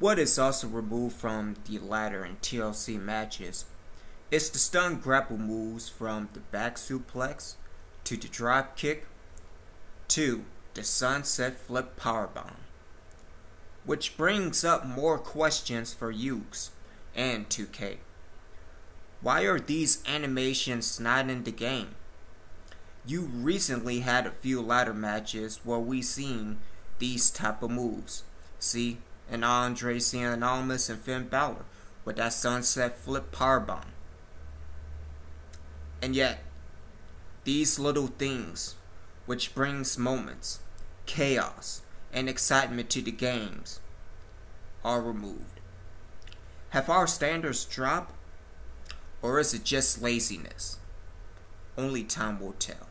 What is also removed from the ladder in TLC matches is the stun grapple moves from the back suplex to the drop kick to the sunset flip powerbomb. Which brings up more questions for Yuke's and 2K. Why are these animations not in the game? You recently had a few ladder matches where we seen these type of moves. See, an Andre Anonymous and Finn Balor with that sunset flip powerbomb. And yet, these little things, which brings moments, chaos, and excitement to the games, are removed. Have our standards dropped? Or is it just laziness? Only time will tell.